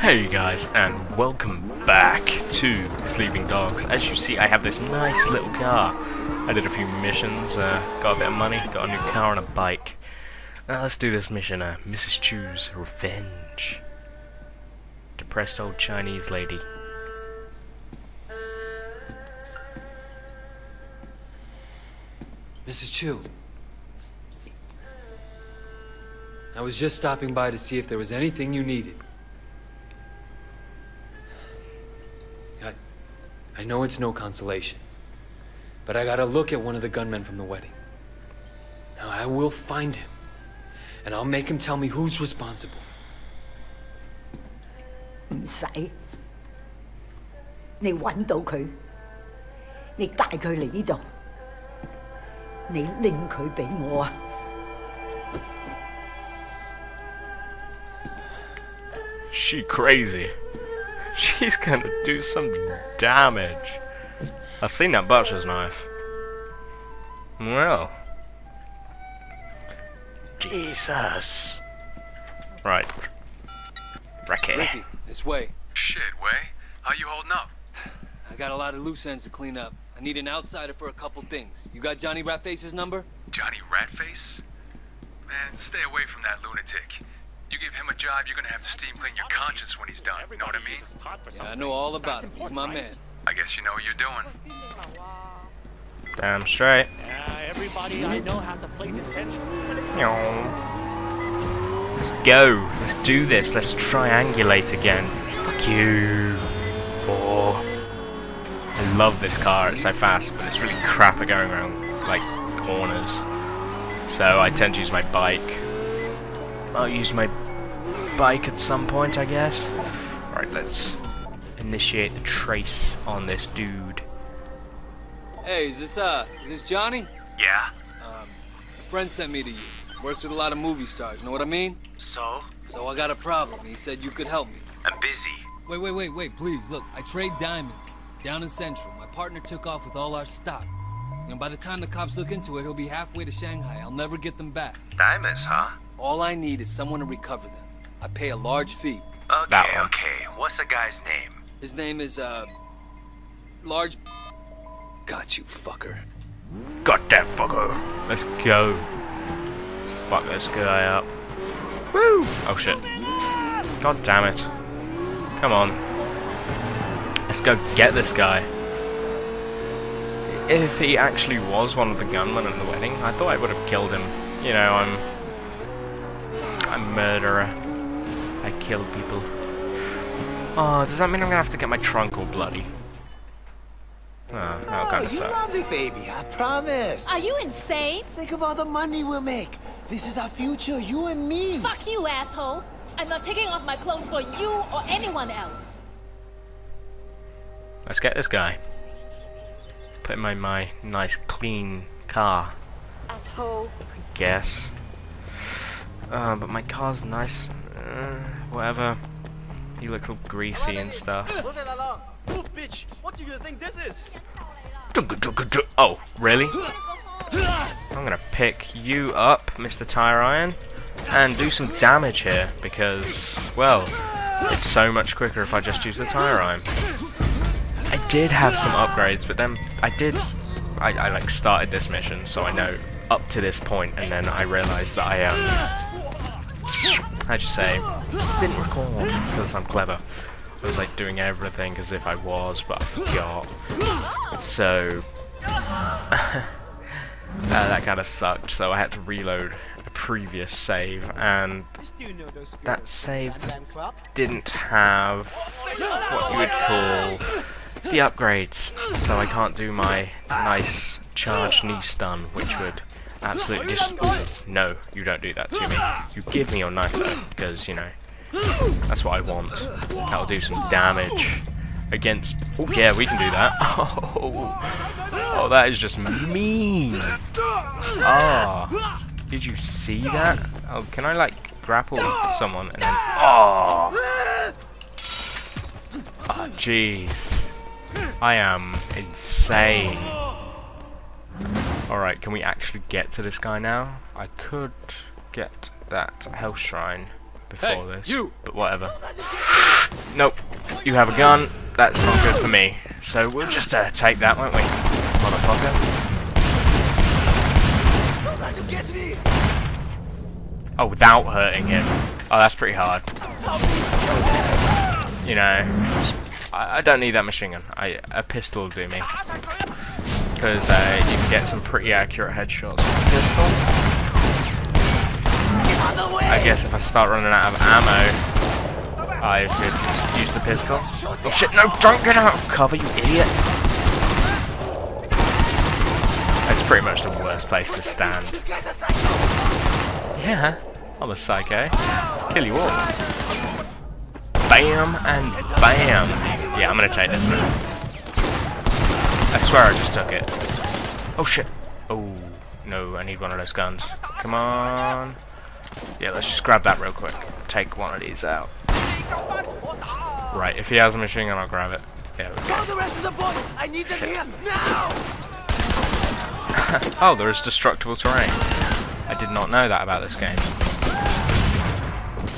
Hey guys, and welcome back to Sleeping Dogs. As you see, I have this nice little car. I did a few missions, uh, got a bit of money, got a new car and a bike. Now let's do this mission, uh, Mrs. Chu's Revenge. Depressed old Chinese lady. Mrs. Chu. I was just stopping by to see if there was anything you needed. I know it's no consolation, but I gotta look at one of the gunmen from the wedding. Now I will find him, and I'll make him tell me who's responsible. 唔使，你揾到佢，你带佢嚟呢度，你拎佢俾我啊！ She crazy. She's gonna do some damage. I've seen that butcher's knife. Well. Jesus. Right. Ricky. Ricky, this way. Shit, Wei. How you holding up? I got a lot of loose ends to clean up. I need an outsider for a couple things. You got Johnny Ratface's number? Johnny Ratface? Man, stay away from that lunatic. You give him a job, you're gonna have to steam clean your conscience when he's done. You know what I mean? Yeah, I know all about him. He's my man. I guess you know what you're doing. Damn straight. Yeah, everybody I know has a place in Central. Let's go. Let's do this. Let's triangulate again. Fuck you. Oh. I love this car. It's so fast, but it's really crap at going around like corners. So I tend to use my bike. I'll use my bike at some point, I guess. Alright, let's initiate the trace on this dude. Hey, is this, uh, is this Johnny? Yeah? Um, a friend sent me to you. Works with a lot of movie stars, you know what I mean? So? So I got a problem. He said you could help me. I'm busy. Wait, wait, wait, wait, please. Look, I trade diamonds. Down in Central. My partner took off with all our stock. You know, by the time the cops look into it, he'll be halfway to Shanghai. I'll never get them back. Diamonds, huh? All I need is someone to recover them. I pay a large fee. Okay, okay. What's the guy's name? His name is, uh... Large... Got you, fucker. Got that fucker. Let's go. Fuck this guy up. Woo! Oh shit. God damn it. Come on. Let's go get this guy. If he actually was one of the gunmen in the wedding, I thought I would have killed him. You know, I'm... I'm a murderer. I kill people. Oh, does that mean I'm gonna have to get my trunk all bloody? Ah, oh, that'll kinda you suck. love me, baby. I promise. Are you insane? Think of all the money we'll make. This is our future, you and me. Fuck you, asshole. I'm not taking off my clothes for you or anyone else. Let's get this guy. Put him in my nice clean car, Asshole. I guess. Uh, but my car's nice. Uh, whatever. He looks all greasy and stuff. Look at along. Move, bitch. What do you think this is? Oh, really? I'm gonna pick you up, Mr. Tire Iron, and do some damage here because, well, it's so much quicker if I just use the tire iron. I did have some upgrades, but then I did, I, I like started this mission, so I know up to this point, and then I realised that I um, how'd you say, didn't record because I'm clever. I was like doing everything as if I was, but I forgot. So uh, that kind of sucked. So I had to reload a previous save, and that save didn't have what you would call the upgrades. So I can't do my nice charge knee stun, which would absolutely No, you don't do that to me. You give me your knife though, because you know that's what I want. That'll do some damage against. Oh yeah, we can do that. Oh, oh that is just mean. Ah, did you see that? Oh, can I like grapple someone and then? Oh, ah, jeez. I am insane. Alright, can we actually get to this guy now? I could get that health shrine before Hey, this. you! But whatever. Nope. You have a gun. That's not good for me. So we'll just uh, take that, won't we? Motherfucker. Don't let them get to me! Oh, without hurting him. Oh, that's pretty hard. You know, I, I don't need that machine gun. I, a pistol will do me. Because uh, you can get some pretty accurate headshots pistol. I guess if I start running out of ammo, I could just use the pistol. Oh shit, no, don't get out of cover, you idiot! That's pretty much the worst place to stand. Yeah, I'm a psycho. Kill you all. Bam and bam. Yeah, I'm gonna take this now. I swear I just took it. Oh shit. Oh, no, I need one of those guns. Come on. Yeah, let's just grab that real quick. Take one of these out. Right, if he has a machine gun, I'll grab it. Yeah. Call the rest of the boys! I need them here now! oh, there is destructible terrain. I did not know that about this game.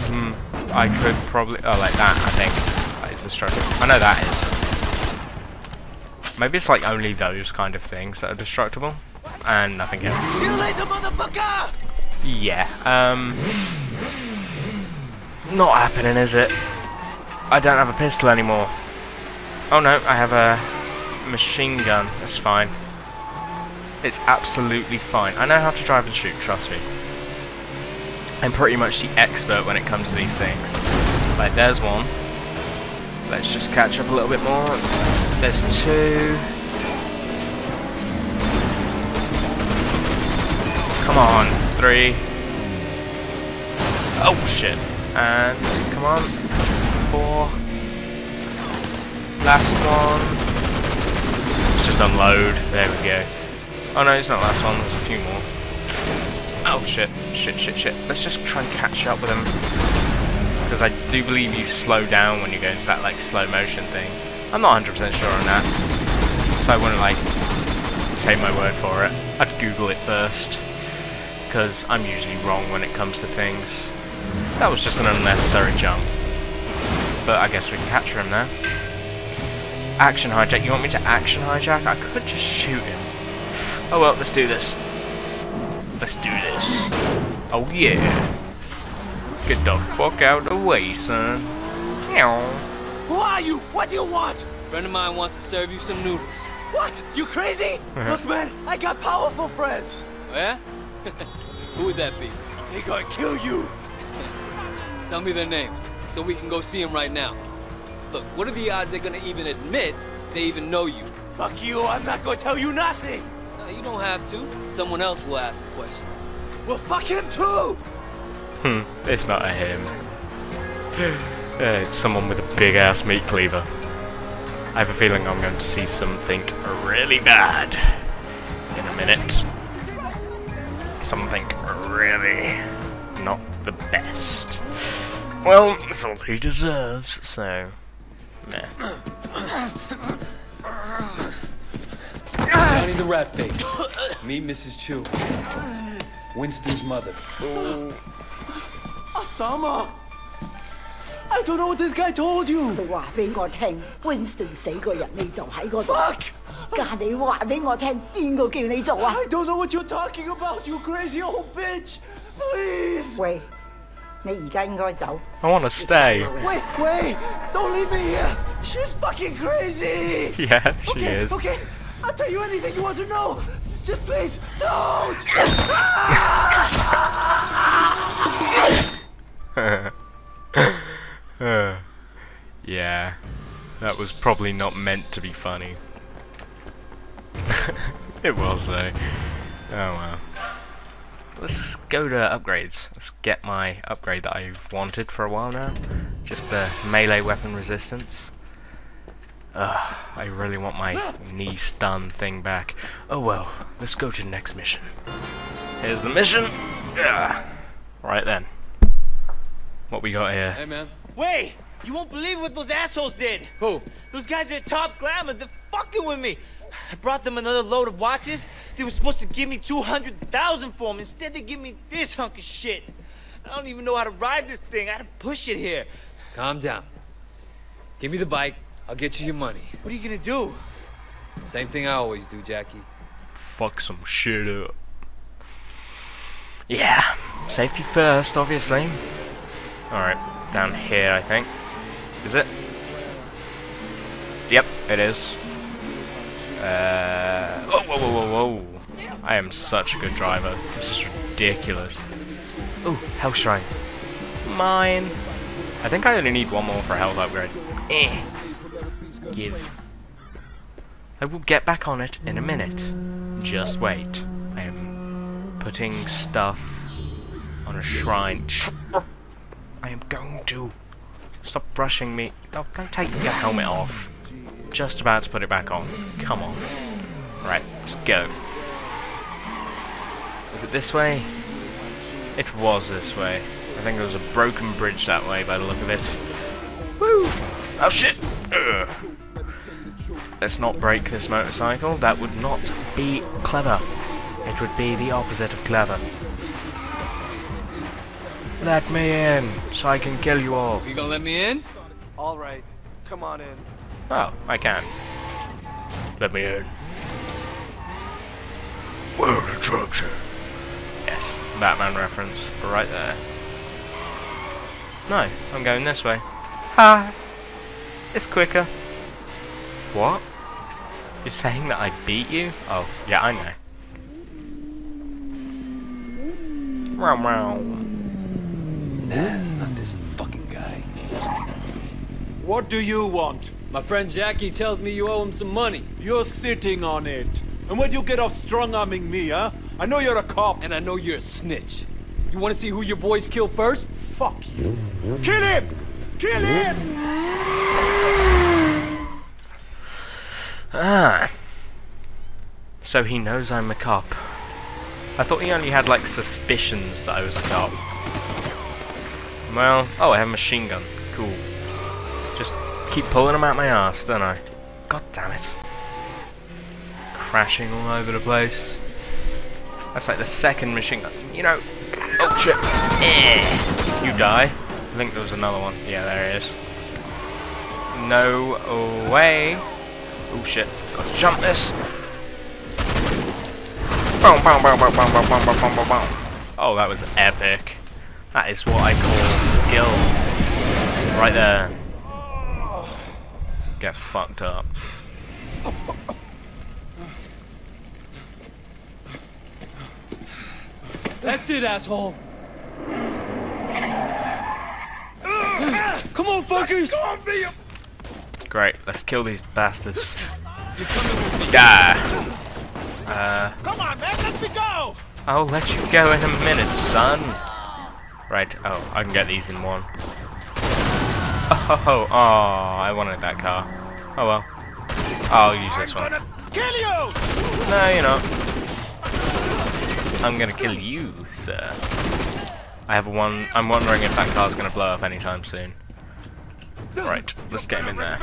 Hmm, I could probably... Oh, like that, I think. That is destructible. I know that is. Maybe it's like only those kind of things that are destructible. And nothing else. See you later, motherfucker! Yeah, um... Not happening, is it? I don't have a pistol anymore. Oh no, I have a machine gun. That's fine. It's absolutely fine. I know how to drive and shoot, trust me. I'm pretty much the expert when it comes to these things. Like, there's one. Let's just catch up a little bit more. There's two. Come on, three. Oh shit. And come on. Four. Last one. Let's just unload. There we go. Oh no, it's not last one, there's a few more. Oh shit, shit, shit, shit. Let's just try and catch up with them. Because I do believe you slow down when you go into that like slow motion thing. I'm not 100% sure on that. So I wouldn't like take my word for it. I'd Google it first. Because I'm usually wrong when it comes to things. That was just an unnecessary jump. But I guess we can capture him now. Action hijack. You want me to action hijack? I could just shoot him. Oh well, let's do this. Let's do this. Oh yeah. Get the fuck out of the way, son. Meow. Who are you? What do you want? A friend of mine wants to serve you some noodles. What? You crazy? Uh-huh. Look, man, I got powerful friends. Oh, yeah? Who would that be? They gonna kill you. Tell me their names, so we can go see them right now. Look, what are the odds they're gonna even admit they even know you? Fuck you, I'm not gonna tell you nothing. No, you don't have to. Someone else will ask the questions. Well, fuck him too. Hmm, it's not a him. Uh, it's someone with a big ass meat cleaver. I have a feeling I'm going to see something really bad in a minute. Something really not the best. Well, that's all he deserves, so. Meh. Johnny the Rat Face. Meet Mrs. Chu. Winston's mother. Osama. I don't know what this guy told you. 佢话俾我听，Winston 死个人你就喺嗰度。 Fuck. 家你话俾我听，边个叫你做啊？ I don't know what you're talking about, you crazy old bitch. Please. 喂，你而家应该走。 I want to stay. Wait, wait. Don't leave me here. She's fucking crazy. Yeah, she okay, is. okay. I'll tell you anything you want to know. Just please don't. was probably not meant to be funny. it was though. Oh well. Let's go to upgrades. Let's get my upgrade that I've wanted for a while now. Just the melee weapon resistance. Ugh, I really want my knee stun thing back. Oh well, let's go to the next mission. Here's the mission. Ugh. Right then. What we got here? Hey, man. Wait! You won't believe what those assholes did! Who? Those guys are top glamour. They're fucking with me. I brought them another load of watches. They were supposed to give me 200,000 for them. Instead, they give me this hunk of shit. I don't even know how to ride this thing. I had to push it here. Calm down. Give me the bike. I'll get you your money. What are you gonna do? Same thing I always do, Jackie. Fuck some shit up. Yeah, safety first, obviously. Alright, down here, I think. Is it? Yep, it is. Uh, oh, whoa, whoa, whoa, whoa. I am such a good driver. This is ridiculous. Ooh, health shrine. Mine. I think I only need one more for a health upgrade. Eh. Give. I will get back on it in a minute. Just wait. I am putting stuff on a shrine. I am going to. Stop brushing me. No, don't take your helmet off. Just about to put it back on. Come on. Right, let's go. Was it this way? It was this way. I think there was a broken bridge that way by the look of it. Woo! Oh shit! Ugh. Let's not break this motorcycle. That would not be clever. It would be the opposite of clever. Let me in, so I can kill you all. You gonna let me in? All right, come on in. Oh, I can. Let me in. Where are the drugs at? Yes, Batman reference, right there. No, I'm going this way. Ha! It's quicker. What? You're saying that I beat you? Oh, yeah, I know. Meow meow. Nah, it's not this fucking guy. What do you want? My friend Jackie tells me you owe him some money. You're sitting on it. And where'd you get off strong-arming me, huh? I know you're a cop. And I know you're a snitch. You wanna see who your boys kill first? Fuck you. Kill him! Kill him! Ah. So he knows I'm a cop. I thought he only had like suspicions that I was a cop. Well, oh, I have a machine gun. Cool. Just keep pulling them out my ass, don't I? God damn it. Crashing all over the place. That's like the second machine gun. You know... Oh, shit. Eh. You die. I think there was another one. Yeah, there. No way. Oh, shit. Gotta jump this. Oh, that was epic. That is what I call skill. Right there. Get fucked up. That's it, asshole. Come on, fuckers! Great, let's kill these bastards. Die. Uh, Come on, man, let me go! I'll let you go in a minute, son. Right, oh, I can get these in one. Oh, oh, oh, I wanted that car. Oh well. I'll use this one. Kill you! No, you're not. I'm gonna kill you, sir. I have one. I'm wondering if that car's gonna blow up anytime soon. Right, let's get him in there.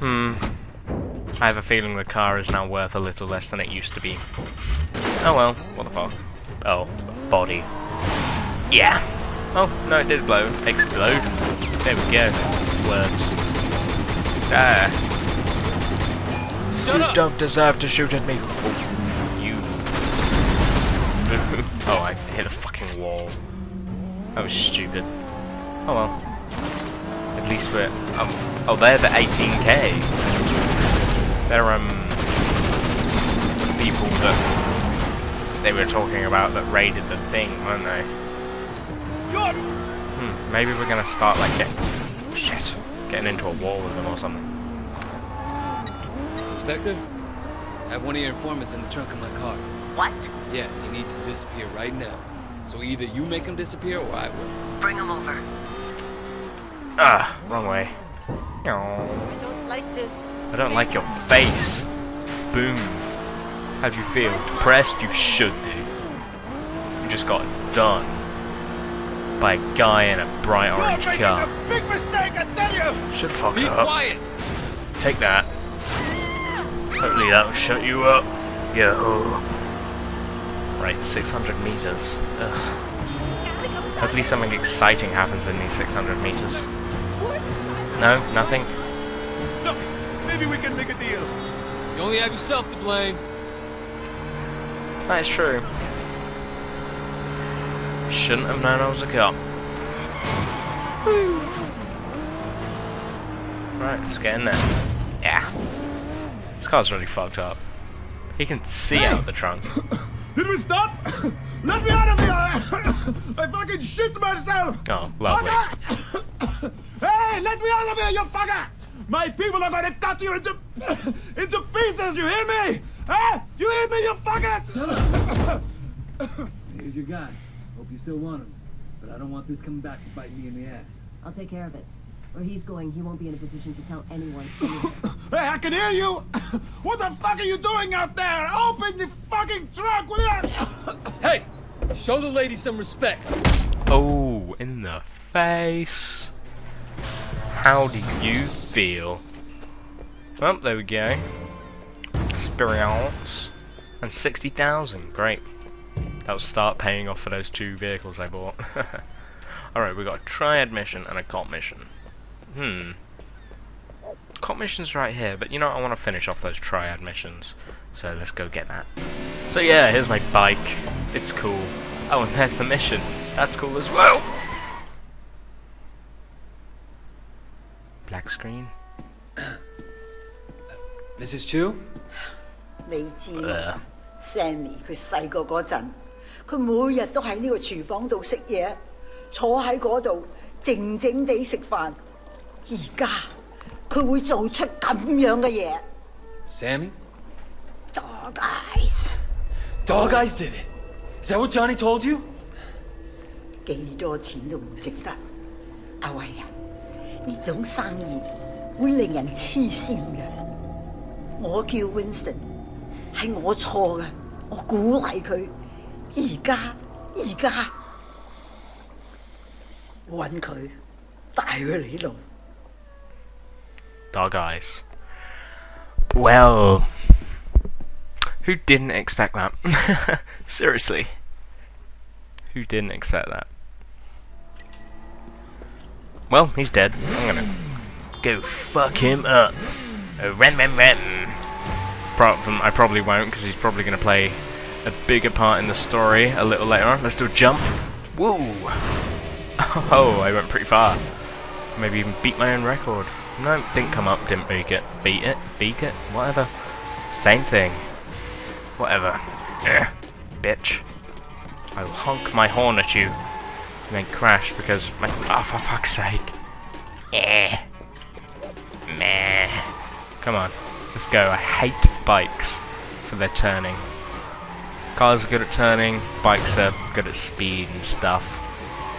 Hmm. I have a feeling the car is now worth a little less than it used to be. Oh well, what the fuck. Oh, body. Yeah. Oh, no, it did blow. Explode. There we go. Words. Ah. Shut you up! don't deserve to shoot at me. Oh, you. oh, I hit a fucking wall. That was stupid. Oh well. At least we're. Um, oh, they're the 18k. They're um the people that they were talking about that raided the thing, weren't they? Hmm. Maybe we're gonna start like getting shit, getting into a wall with them or something. Inspector, I have one of your informants in the trunk of my car. What? Yeah, he needs to disappear right now. So either you make him disappear or I will. Bring him over. Ah, wrong way. I don't like this. I don't like your face. Boom. How do you feel? Depressed? You should do. You just got done by a guy in a bright orange You're car. a big mistake, I tell you! Should fuck Be up. quiet! Take that. Hopefully that will shut you up. Yo. Oh. Right, 600 meters. Ugh. Hopefully something exciting happens in these 600 meters. No, nothing. Look, maybe we can make a deal. You only have yourself to blame. That is true. Shouldn't have known I was a cop. Right, let's get in there. Yeah. This car's really fucked up. He can see out of the trunk. Did we stop? Let me out of here! I fucking shit myself! Oh, lovely. Hey, let me out of here, you fucker! My people are gonna cut you into into pieces, you hear me? Huh? You hit me, you fucker? Here's your guy. Hope you still want him. But I don't want this coming back to bite me in the ass. I'll take care of it. Where he's going, he won't be in a position to tell anyone. Hey, I can hear you! What the fuck are you doing out there? Open the fucking trunk, will you? Hey, show the lady some respect. Oh, in the face. How do you feel? Well, there we go. Experience. And 60,000. Great. That'll start paying off for those two vehicles I bought. Alright, we got a triad mission and a cop mission. Hmm. Cop mission's right here, but you know what? I want to finish off those triad missions. So let's go get that. So yeah, here's my bike. It's cool. Oh, and there's the mission. That's cool as well. Black screen. Mrs. Chu? 你知啦 Sammy 佢細個嗰陣，佢每日都喺呢個廚房度食嘢，坐喺嗰度靜靜地食飯。而家佢會做出咁樣嘅嘢 Sammy?，Dog eyes，Dog Eyes did it. Is that what Johnny told you? 幾多錢都唔值得。阿威啊，呢種生意會令人黐線嘅。我叫 Winston，系我错嘅，我鼓励佢。而家，而家揾佢，带佢嚟呢度。 Dog eyes. Well, who didn't expect that? Seriously, who didn't expect that? Well, he's dead. I'm gonna go fuck him up. Uh, ren, ren, ren. Apart from, I probably won't because he's probably gonna play a bigger part in the story a little later on. Let's do a jump. Woo! Oh, I went pretty far. Maybe even beat my own record. No, didn't come up, didn't beat it. Beat it, beat it, whatever. Same thing. Whatever. Ugh, bitch. I will honk my horn at you and then crash because my. Oh, for fuck's sake. Eh. Meh. Come on, let's go. I hate bikes for their turning. Cars are good at turning, bikes are good at speed and stuff.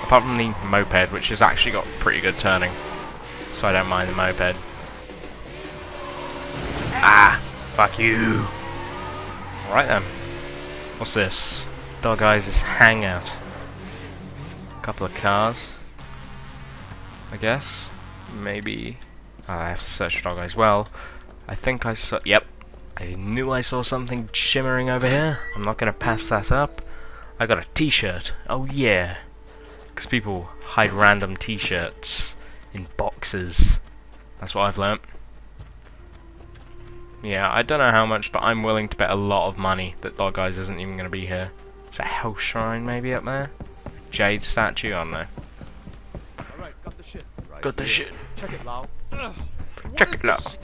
Apart from the moped, which has actually got pretty good turning. So I don't mind the moped. Ah! Fuck you! Right then. What's this? Dog Eyes' hangout. Couple of cars. I guess. Maybe. Oh, I have to search Dog Eyes. Well, I think I saw. Yep. I knew I saw something shimmering over here. I'm not gonna pass that up. I got a t-shirt. Oh yeah. Because people hide random t-shirts in boxes. That's what I've learnt. Yeah, I don't know how much, but I'm willing to bet a lot of money that Dog Eyes isn't even going to be here. Is a Health Shrine maybe up there? Jade statue? on there. Right. Alright, got the shit. Right Got the shit. Check it, Lau. Check it out.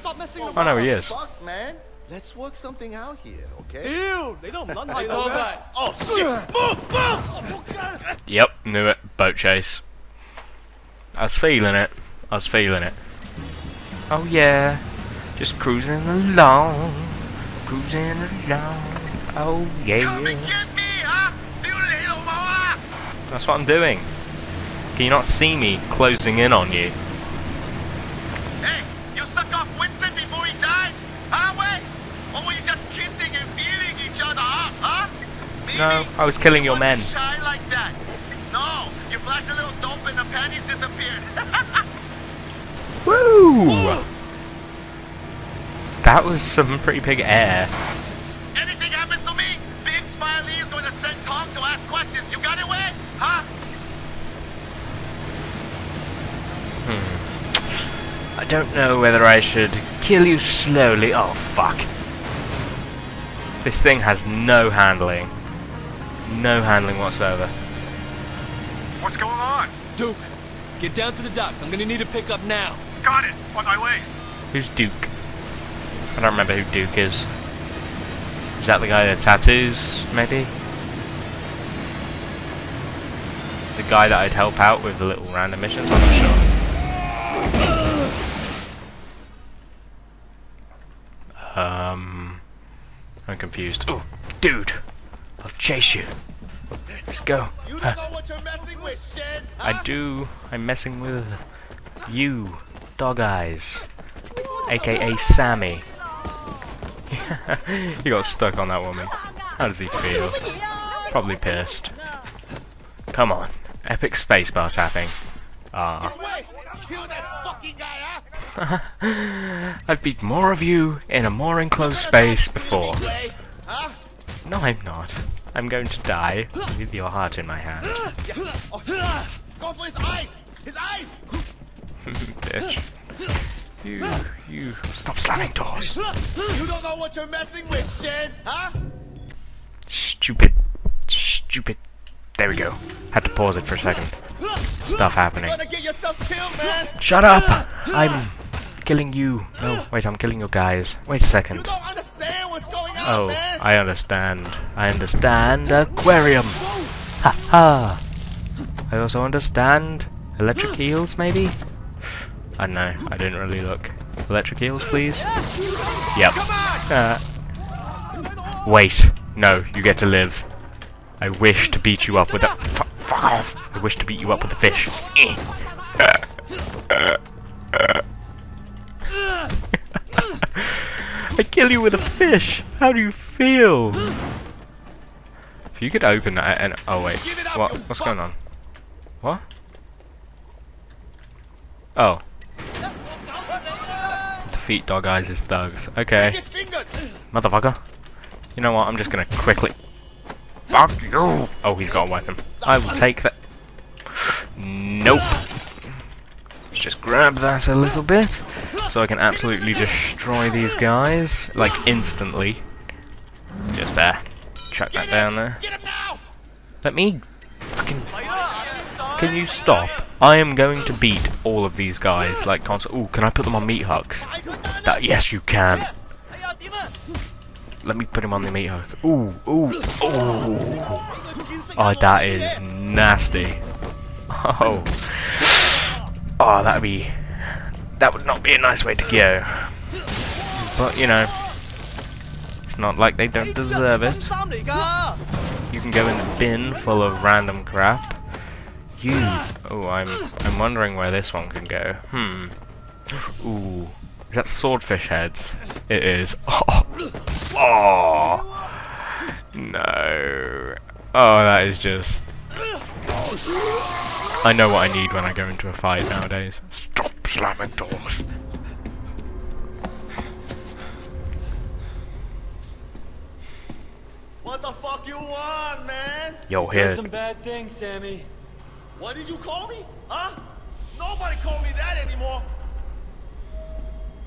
Stop messing. Oh, no, he is. Fuck, man. Let's work something out here, okay? Ew, they don't run like that. Oh, shit. Move, move! Yep, knew it. Boat chase. I was feeling it. I was feeling it. Oh, yeah. Just cruising along. Cruising along. Oh, yeah. Come and get me, huh? You little mama! That's what I'm doing. Can you not see me closing in on you? No, I was killing your men. Like. No, you flashed a little dope and the panties disappeared. Woo! That was some pretty big air. Anything happens to me, Big Smiley is going to send Tom to ask questions. You got it, Wade? Huh? Hmm. I don't know whether I should kill you slowly. Oh, fuck. This thing has no handling. No handling whatsoever. What's going on? Duke, get down to the docks. I'm gonna need a pickup now. Got it. On my way. Who's Duke? I don't remember who Duke is. Is that the guy with the tattoos, maybe? The guy that I'd help out with the little random missions? I'm not sure. Um... I'm confused. Oh, dude! I'll chase you. Let's go. You don't know what you're messing with, Shen. I do. I'm messing with you, Dog Eyes, aka Sammy. he got stuck on that woman. How does he feel? Probably pissed. Come on, epic spacebar tapping. Ah. Kill that fucking guy, huh? I've beat more of you in a more enclosed space before. No, I'm not. I'm going to die with your heart in my hand. Go for his eyes! His eyes! Bitch. You, you, stop slamming doors. You don't know what you're messing with, Shen, huh? Stupid, stupid. There we go. Had to pause it for a second. Stuff happening. You're gonna get yourself killed, man! Shut up! I'm killing you. No, wait, I'm killing your guys. Wait a second. You don't understand what's going on, Oh, man! I understand. I understand aquarium. Ha ha. I also understand electric eels, maybe. I don't know. I didn't really look. Electric eels, please. Yep. Uh, wait. No, you get to live. I wish to beat you up with a. F fuck off! I wish to beat you up with a fish. I kill you with a fish. How do you feel? If you could open that and oh wait, what? What's going on? What? Oh. Defeat dog eyes is thugs. Okay. Motherfucker. You know what? I'm just gonna quickly. Fuck you! Oh, he's got a weapon. I will take that. Nope. Let's just grab that a little bit so I can absolutely destroy these guys like instantly. There. Chuck that down there. Let me fucking. Can you stop? I am going to beat all of these guys like constant. Ooh, can I put them on meat hooks? That yes, you can. Let me put him on the meat hook. Ooh, ooh, ooh. Oh, that is nasty. Oh. Ah, oh, that'd be... That would not be a nice way to go. But, you know... Not like they don't deserve it. You can go in the bin full of random crap. You... Oh, I'm... I'm wondering where this one can go. Hmm. Ooh. Is that swordfish heads? It is. Oh. Oh. No. Oh, that is just... I know what I need when I go into a fight nowadays. Stop slamming doors. What the fuck you want, man? Yo, Done here. some bad things, Sammy. What did you call me? Huh? Nobody call me that anymore.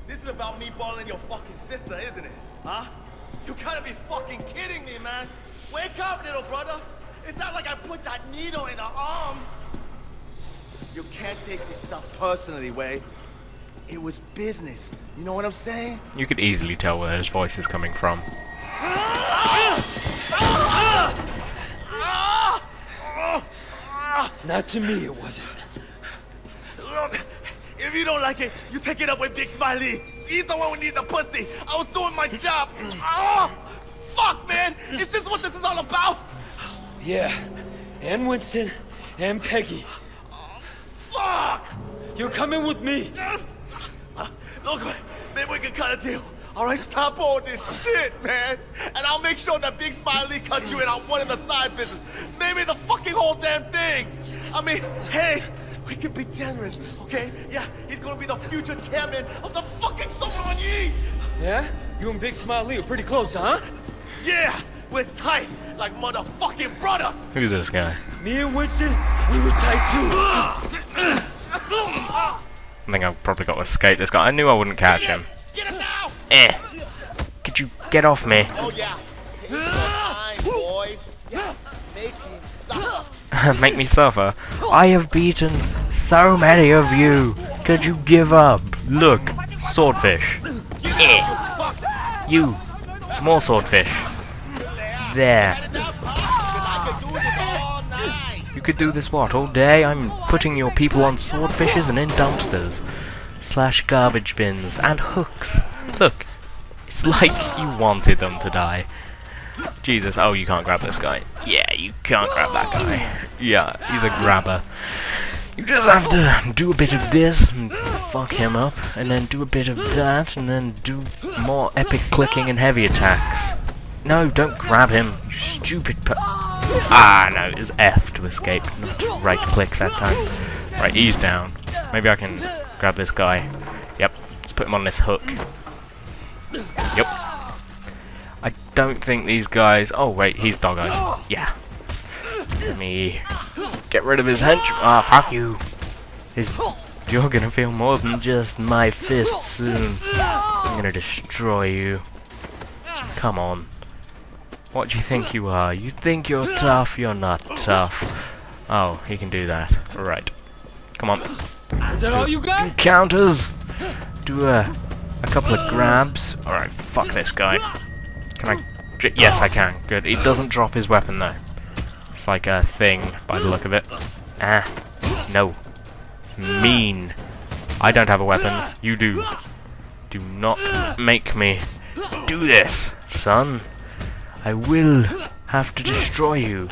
This is about me balling your fucking sister, isn't it? Huh? You gotta be fucking kidding me, man. Wake up, little brother. It's not like I put that needle in her arm. You can't take this stuff personally, Wei. It was business. You know what I'm saying? You could easily tell where his voice is coming from. Ah! Ah! Not to me, it wasn't. Look, if you don't like it, you take it up with Big Smiley. He's the one who needs the pussy. I was doing my job. Oh, fuck, man. Is this what this is all about? Yeah, and Winston, and Peggy. Oh, Fuck! You're coming with me. Look, maybe we can cut a deal. All right, stop all this shit, man. And I'll make sure that Big Smiley cuts you in on one of the side business. Maybe the fucking whole damn thing. I mean, hey, we can be generous, okay? Yeah, he's gonna be the future chairman of the fucking Sun On Yee. Yeah? You and Big Smiley are pretty close, huh? Yeah, we're tight like motherfucking brothers. Who's this guy? Me and Winston, we were tight too. I think I've probably got to escape this guy. I knew I wouldn't catch him. Eh. Could you get off me? Oh yeah. Time, Make. Make me suffer. I have beaten so many of you. Could you give up? Look, swordfish. Eh. You, more swordfish. There. You could do this what, all day? I'm putting your people on swordfishes and in dumpsters. Slash garbage bins and hooks. Look, it's like you wanted them to die. Jesus, oh you can't grab this guy. Yeah, you can't grab that guy. Yeah, he's a grabber. You just have to do a bit of this and fuck him up, and then do a bit of that, and then do more epic clicking and heavy attacks. No, don't grab him, you stupid Ah, no, it was F to escape, not right click that time. Right, he's down. Maybe I can grab this guy. Yep, let's put him on this hook. Yep. I don't think these guys... Oh, wait, he's dog-eyed. Yeah. Let me get rid of his hench... Ah, fuck you. His... You're gonna feel more than just my fist soon. I'm gonna destroy you. Come on. What do you think you are? You think you're tough? You're not tough. Oh, he can do that. Right. Come on. Is that all you got? counters. Do a, a couple of grabs. Alright, fuck this guy. Can I... Yes, I can. Good. He doesn't drop his weapon, though. It's like a thing, by the look of it. Ah. No. Mean. I don't have a weapon. You do. Do not make me do this, son. I will have to destroy you.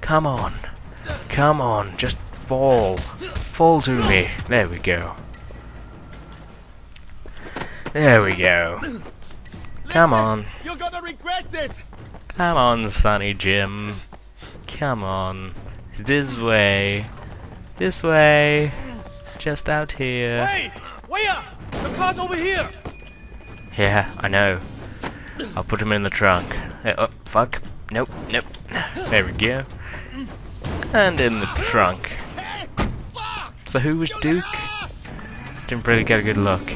Come on. Come on. Just fall. Fall to me. There we go. There we go. Come on. You're gonna regret this. Come on, Sonny Jim. Come on. This way. This way. Just out here. Hey! Wait up! The car's over here! Yeah, I know. I'll put him in the trunk. Eh, oh, fuck. Nope, nope. There we go. And in the trunk. So who was Duke? Didn't really get a good look.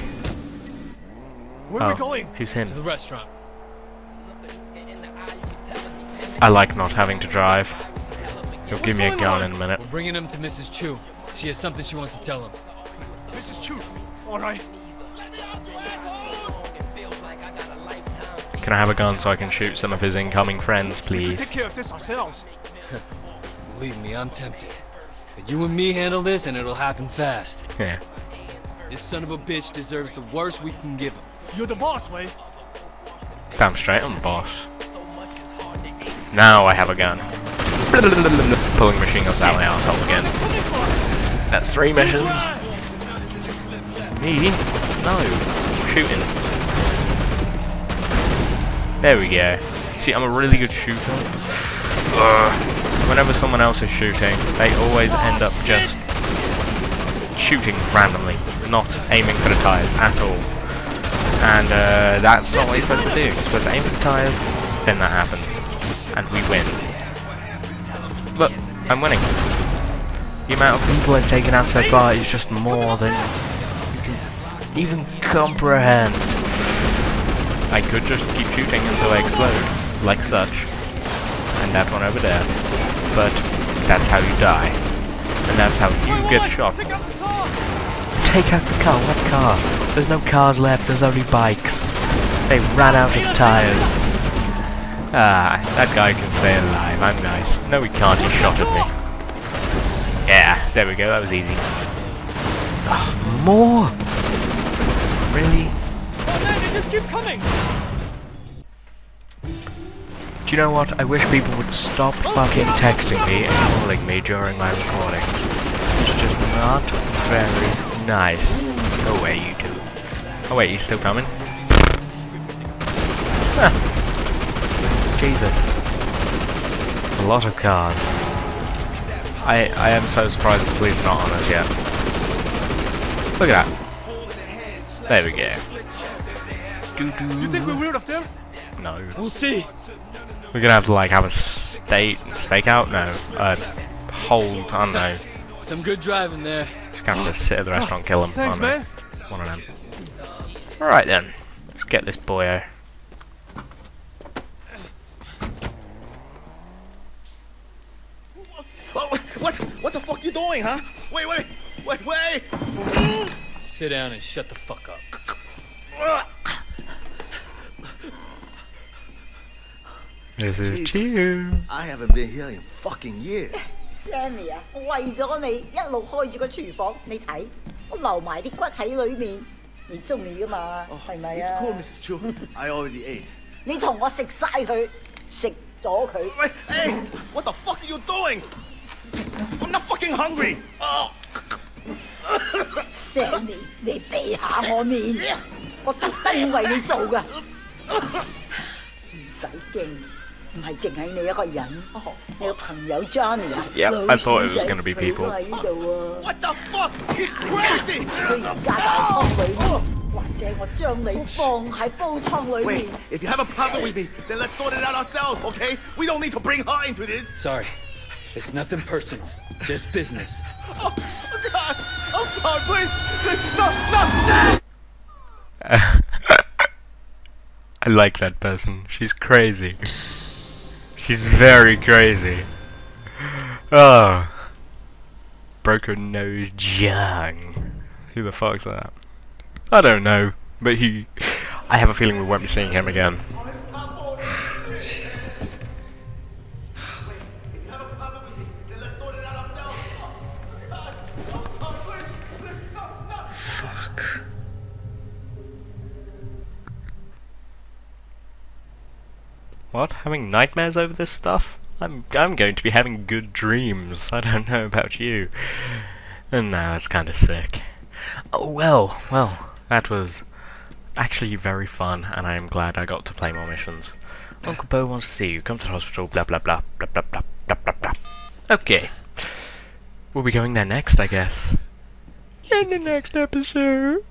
Where oh, are we oh, going? Who's him? To the restaurant. I like not having to drive. He'll give me a gun in a minute. We're bringing him to Mrs. Chu. She has something she wants to tell him. Mrs. Chu. Alright. Can I have a gun so I can shoot some of his incoming friends, We please? take care of this ourselves. Believe me, I'm tempted. But you and me handle this and it'll happen fast. Yeah. This son of a bitch deserves the worst we can give him. You're the boss, Wei. Damn straight, I'm the boss. Now I have a gun. Pulling machine guns out my asshole again. That's three missions. Me? No. Shooting. There we go. See, I'm a really good shooter. Ugh. Whenever someone else is shooting, they always end up just shooting randomly, not aiming for the tires at all. And uh, that's not what you're supposed to do. You're supposed to aim for the tires, then that happens. And we win. Look, I'm winning. The amount of people I've taken out so far is just more than you can even comprehend. I could just keep shooting until I explode, like such. And that one over there. But that's how you die. And that's how you get shot. Take out the car, what car? There's no cars left, there's only bikes. They ran out of tires. Ah, that guy can stay alive, I'm nice. No he can't, he shot at me. Yeah, there we go, that was easy. Ah, more? Really? Oh man, they just keep coming! Do you know what? I wish people would stop fucking texting me and calling me during my recording. It's just not very nice. Go away, you two. Oh wait, he's still coming? Huh. Jesus. A lot of cars. I I am so surprised the police are not on us yet. Look at that. There we go. Doo -doo. You think we're weird of them? No. We'll see. We're gonna have to like have a state stakeout? No. Uh hold, I don't know. Some good driving there. Just Gonna have to sit at the ah, restaurant, kill him. Thanks, man. One of them. Alright then. Let's get this boyo. Oh, what? What the fuck you doing, huh? Wait, wait, wait, wait! Sit down and shut the fuck up. This is Jesus. you. I haven't been here in fucking years. Sammy 啊，我為咗你一路開住個廚房，你睇我留埋啲骨喺裏面，你中意噶嘛？係咪 It's 啊？cool, Mrs. Chu. I already ate. 你同我食晒佢，食咗佢。喂，Hey, what the fuck are you doing? I'm not fucking hungry. Oh. Sammy，你避下我面，我特登為你做噶，唔使驚，唔系净系你一个人，你个朋友 Johnny 啊， Yep, 老 I thought it was 鼠仔 gonna be 佢 people. 都喺度啊。 What the fuck? He's crazy. 佢而家大汤里面，或者我将你放喺煲汤里 Wait, 面。 if you have a problem with me, then let's sort it out ourselves, okay? We don't need to bring her into this. Sorry. It's nothing personal. Just business. Oh, oh God. I'm sorry, please. Please, No, no. I like that person. She's crazy. She's very crazy. Oh. Broken nose Jiang. Who the fuck's that? I don't know, but he. I have a feeling we won't be seeing him again. What? Having nightmares over this stuff? I'm I'm going to be having good dreams. I don't know about you. And now that's kind of sick. Oh well, well, that was actually very fun, and I am glad I got to play more missions. Uncle Po wants to see you. Come to the hospital. Blah blah blah blah blah blah blah blah blah. Okay, we'll be going there next, I guess. In the next episode.